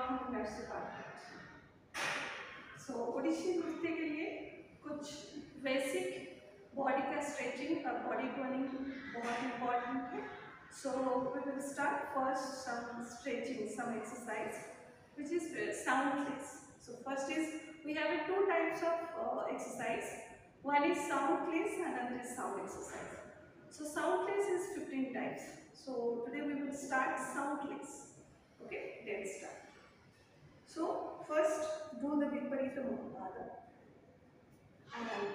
Computers department so Odissi नृत्य के लिए कुछ बेसिक बॉडी का स्ट्रेचिंग और बॉडी बर्निंग बहुत इंपॉर्टेंट है। So we start first some stretching some exercise which is soundless so first is we have two types of exercise one is soundless another is sound exercise so soundless is fifteen types so today we will start soundless do the viparita mukhapada and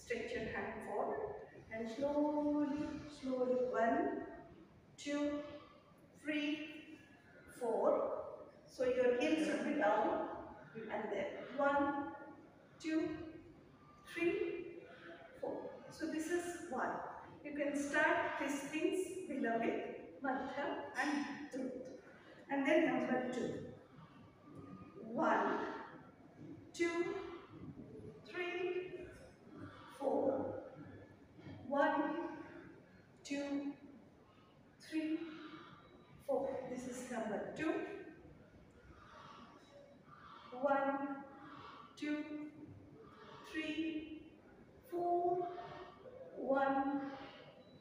stretch your hand forward and slowly slowly one two three four. So your heels should be down and then one two three four. So this is one. You can start these things below it madhya and drut and then number two one two three four. One two three four. This is number two. One, two, three, four, one,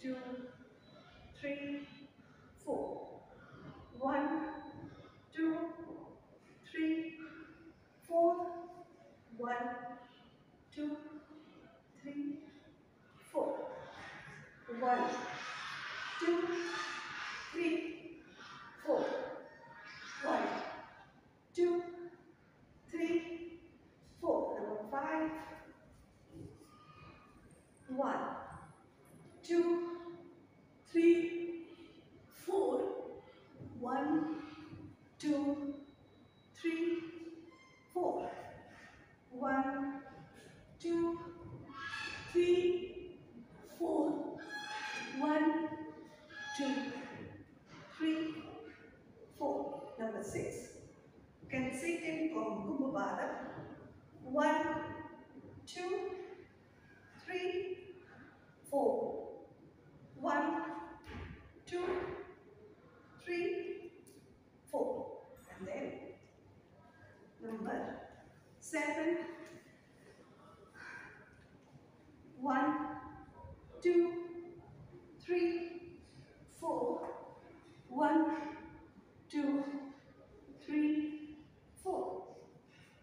two, three, four, one, two, three, four, one, two, three, four, one, two, three, four, one, two, three, four. Number five. One, two, three, four. One, two, three, four. One, two, three, four. One, two, three, four. Number six can sit in Kumbhabada. One, two, three, four. One, two, three, four. And then number seven. One, two, three, four. One, two, three, four.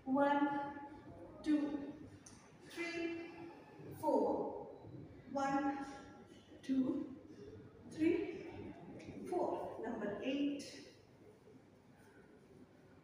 One, two, three, four. One, two,